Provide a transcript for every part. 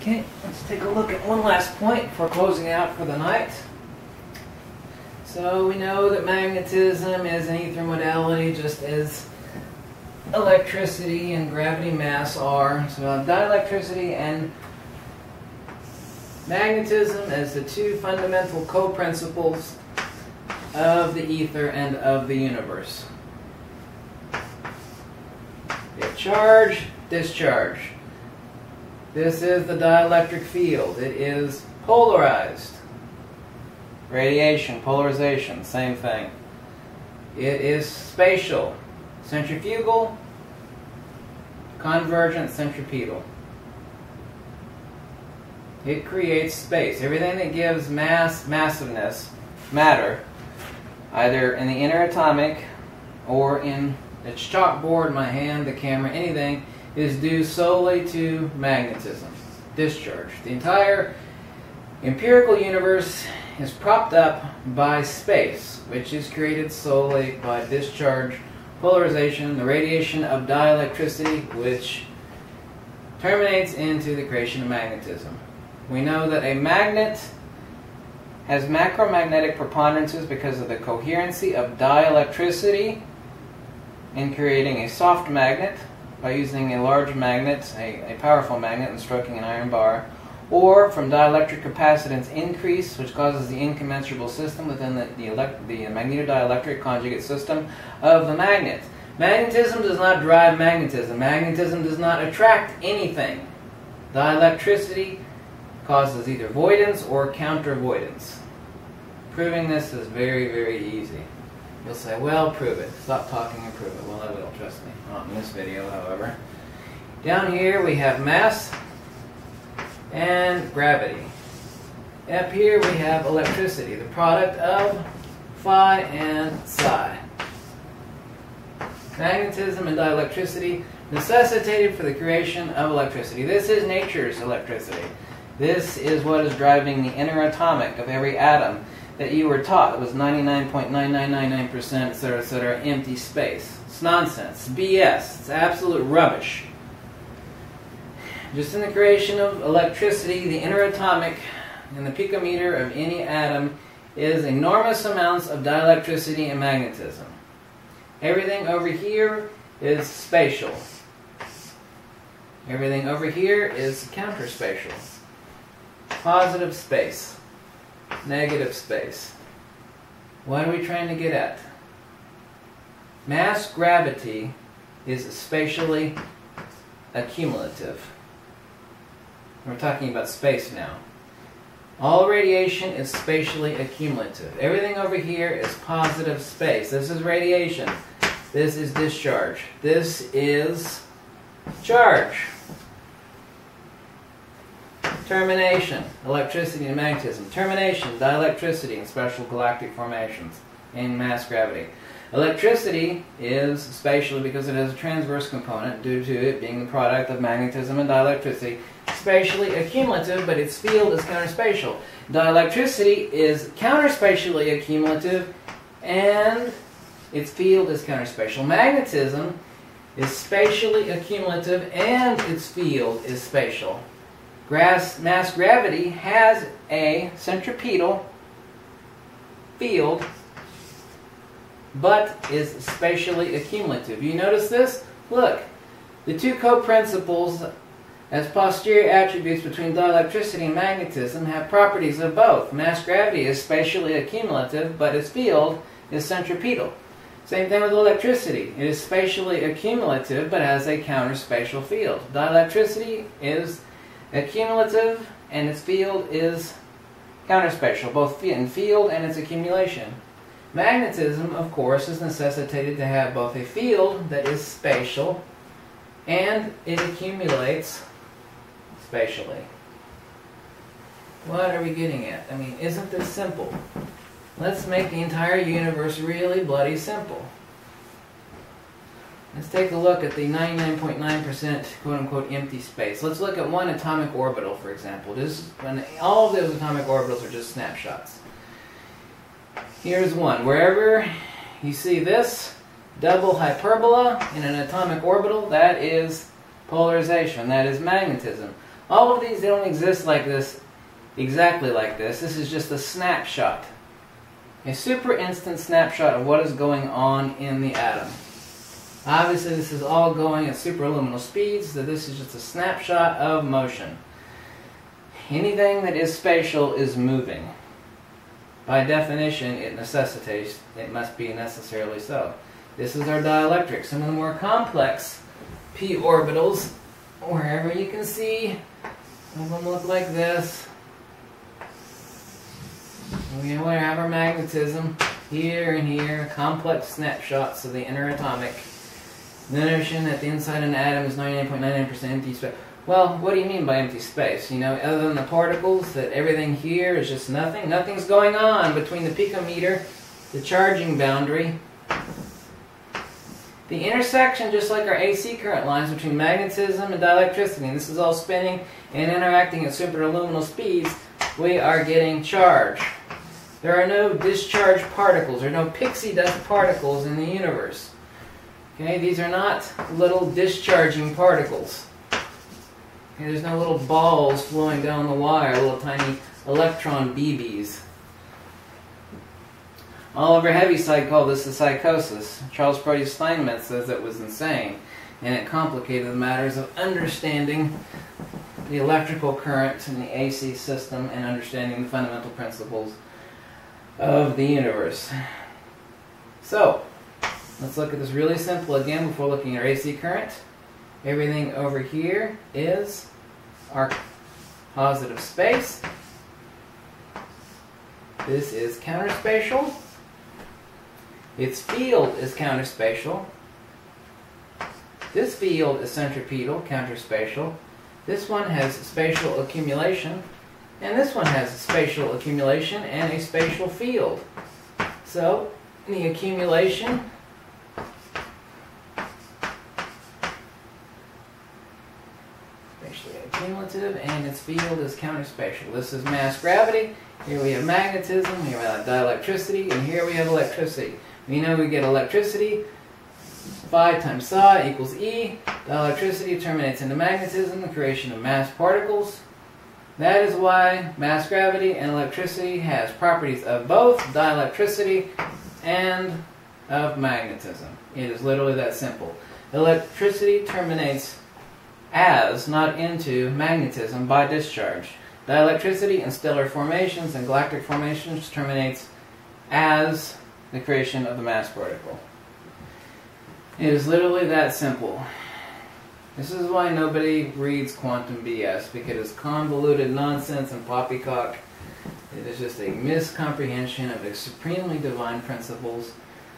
Okay, let's take a look at one last point before closing out for the night. So we know that magnetism is an ether modality just as electricity and gravity mass are. So dielectricity and magnetism as the two fundamental co-principles of the ether and of the universe. Charge, discharge. This is the dielectric field. It is polarized. Radiation, polarization, same thing. It is spatial. Centrifugal, convergent, centripetal. It creates space. Everything that gives mass, massiveness, matter, either in the inner atomic or in its chalkboard, my hand, the camera, anything, is due solely to magnetism, discharge. The entire empirical universe is propped up by space, which is created solely by discharge, polarization, the radiation of dielectricity, which terminates into the creation of magnetism. We know that a magnet has macromagnetic preponderances because of the coherency of dielectricity in creating a soft magnet by using a large magnet, a, a powerful magnet, and stroking an iron bar, or from dielectric capacitance increase, which causes the incommensurable system within the, the, elect, the magnetodielectric conjugate system of the magnet. Magnetism does not drive magnetism. Magnetism does not attract anything. Dielectricity causes either voidance or countervoidance. Proving this is very, very easy. You'll say, well, prove it. Stop talking and prove it. Well, I will, trust me. Not in this video, however. Down here we have mass and gravity. Up here we have electricity, the product of phi and psi. Magnetism and dielectricity necessitated for the creation of electricity. This is nature's electricity. This is what is driving the inner atomic of every atom that you were taught. Was 99.9999%, etc., etc., empty space. It's nonsense. It's BS. It's absolute rubbish. Just in the creation of electricity, the inner atomic and the picometer of any atom is enormous amounts of dielectricity and magnetism. Everything over here is spatial. Everything over here is counterspatial. Positive space negative space. What are we trying to get at? Mass gravity is spatially accumulative. We're talking about space now. All radiation is spatially accumulative. Everything over here is positive space. This is radiation. This is discharge. This is charge. Termination, electricity and magnetism. Termination, dielectricity and special galactic formations in mass gravity. Electricity is spatially because it has a transverse component due to it being the product of magnetism and dielectricity. Spatially accumulative, but its field is counterspatial. Dielectricity is counterspatially accumulative and its field is counterspatial. Magnetism is spatially accumulative and its field is spatial mass gravity has a centripetal field, but is spatially accumulative. You notice this? Look, the two co-principles as posterior attributes between dielectricity and magnetism have properties of both. Mass gravity is spatially accumulative, but its field is centripetal. Same thing with electricity. It is spatially accumulative, but has a counterspatial field. Dielectricity is accumulative, and its field is counterspatial, both in field and its accumulation. Magnetism, of course, is necessitated to have both a field that is spatial and it accumulates spatially. What are we getting at? I mean, isn't this simple? Let's make the entire universe really bloody simple. Let's take a look at the 99.9% quote-unquote empty space. Let's look at one atomic orbital, for example. This, when all of those atomic orbitals are just snapshots. Here's one. Wherever you see this double hyperbola in an atomic orbital, that is polarization, that is magnetism. All of these, they don't exist like this, exactly like this. This is just a snapshot. A super instant snapshot of what is going on in the atom. Obviously, this is all going at superluminal speeds, so this is just a snapshot of motion. Anything that is spatial is moving. By definition, it necessitates, it must be necessarily so. This is our dielectric. Some of the more complex p orbitals, wherever you can see, some of them look like this. We have our magnetism here and here, complex snapshots of the inner atomic. The notion that the inside of an atom is 99.99% empty space. Well, what do you mean by empty space? You know, other than the particles, that everything here is just nothing? Nothing's going on between the picometer, the charging boundary, the intersection, just like our AC current lines between magnetism and dielectricity, and this is all spinning and interacting at superluminal speeds, we are getting charge. There are no discharged particles, there are no pixie dust particles in the universe. Okay, these are not little discharging particles. Okay, there's no little balls flowing down the wire, little tiny electron BBs. Oliver Heaviside called this a psychosis. Charles Proteus Steinmetz says it was insane, and it complicated the matters of understanding the electrical current in the AC system and understanding the fundamental principles of the universe. So, let's look at this really simple again before looking at our AC current. Everything over here is our positive space. This is counterspatial. Its field is counterspatial. This field is centripetal, counterspatial. This one has spatial accumulation. And this one has spatial accumulation and a spatial field. So, the accumulation accumulative and its field is counterspatial. This is mass gravity. Here we have magnetism, here we have dielectricity, and here we have electricity. We know we get electricity. Phi times psi equals E. The electricity terminates into magnetism, the creation of mass particles. That is why mass gravity and electricity has properties of both dielectricity and of magnetism. It is literally that simple. Electricity terminates as, not into, magnetism by discharge. Dielectricity in stellar formations and galactic formations terminates as the creation of the mass particle. It is literally that simple. This is why nobody reads quantum BS, because it's convoluted nonsense and poppycock. It is just a miscomprehension of the supremely divine principles.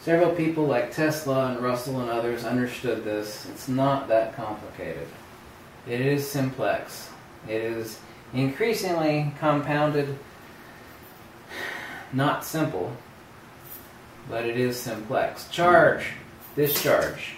Several people like Tesla and Russell and others understood this. It's not that complicated. It is simplex. It is increasingly compounded, not simple, but it is simplex. Charge, discharge.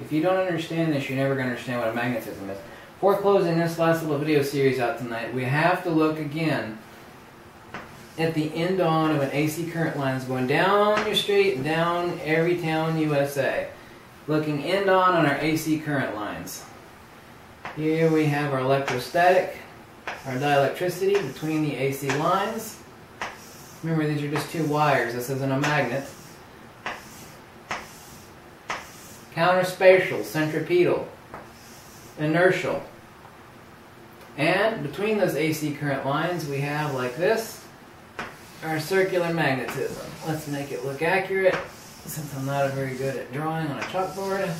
If you don't understand this, you're never going to understand what a magnetism is. For closing this last little video series out tonight, we have to look again at the end on of an AC current lines going down your street, and down every town USA. Looking end on on our AC current lines. Here we have our electrostatic, our dielectricity between the AC lines. Remember these are just two wires, this isn't a magnet. counterspatial, centripetal, inertial. And between those AC current lines, we have like this, our circular magnetism. Let's make it look accurate, since I'm not very good at drawing on a chalkboard.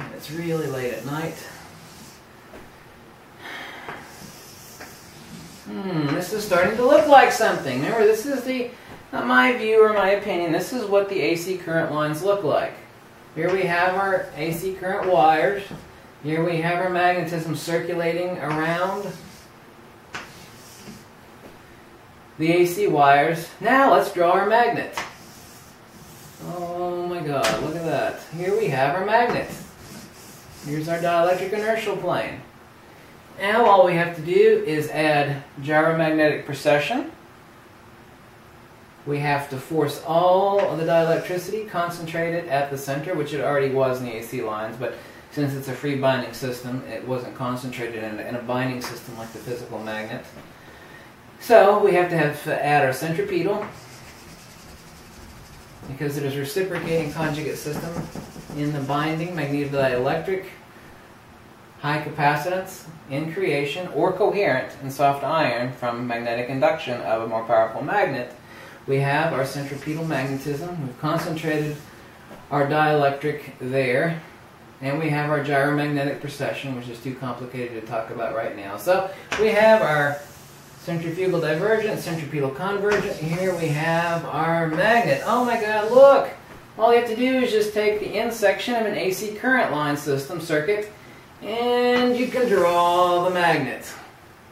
And it's really late at night. Hmm, this is starting to look like something. Remember, this is the, not my view or my opinion, this is what the AC current lines look like. Here we have our AC current wires. Here we have our magnetism circulating around the AC wires. Now let's draw our magnet. Oh my god, look at that. Here we have our magnet. Here's our dielectric inertial plane. Now all we have to do is add gyromagnetic precession we have to force all of the dielectricity concentrated at the center, which it already was in the AC lines, but since it's a free binding system, it wasn't concentrated in a, in a binding system like the physical magnet. So we have to have uh, add our centripetal because it is reciprocating conjugate system in the binding magnetodielectric high capacitance in creation or coherent in soft iron from magnetic induction of a more powerful magnet. We have our centripetal magnetism. We've concentrated our dielectric there. And we have our gyromagnetic precession, which is too complicated to talk about right now. So we have our centrifugal divergent, centripetal convergent. Here we have our magnet. Oh my god, look! All you have to do is just take the end section of an AC current line system circuit and you can draw the magnet.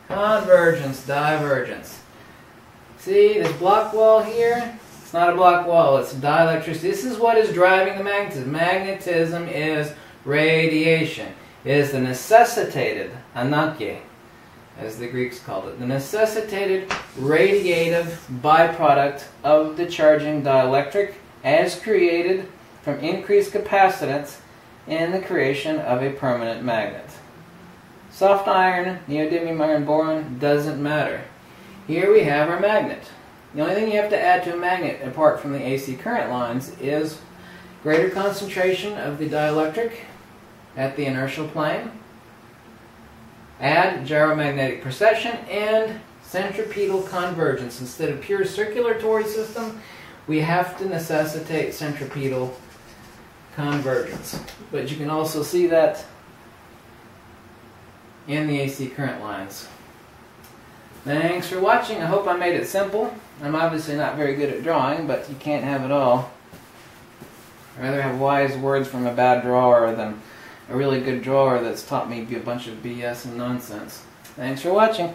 Convergence, divergence. See this block wall here? It's not a block wall, it's dielectricity. This is what is driving the magnetism. Magnetism is radiation. It is the necessitated, ananke, as the Greeks called it, the necessitated radiative byproduct of the charging dielectric as created from increased capacitance in the creation of a permanent magnet. Soft iron, neodymium iron boron, doesn't matter. Here we have our magnet. The only thing you have to add to a magnet, apart from the AC current lines, is greater concentration of the dielectric at the inertial plane, add gyromagnetic precession, and centripetal convergence. Instead of pure circular tori system, we have to necessitate centripetal convergence. But you can also see that in the AC current lines. Thanks for watching. I hope I made it simple. I'm obviously not very good at drawing, but you can't have it all. I'd rather have wise words from a bad drawer than a really good drawer that's taught me a bunch of BS and nonsense. Thanks for watching.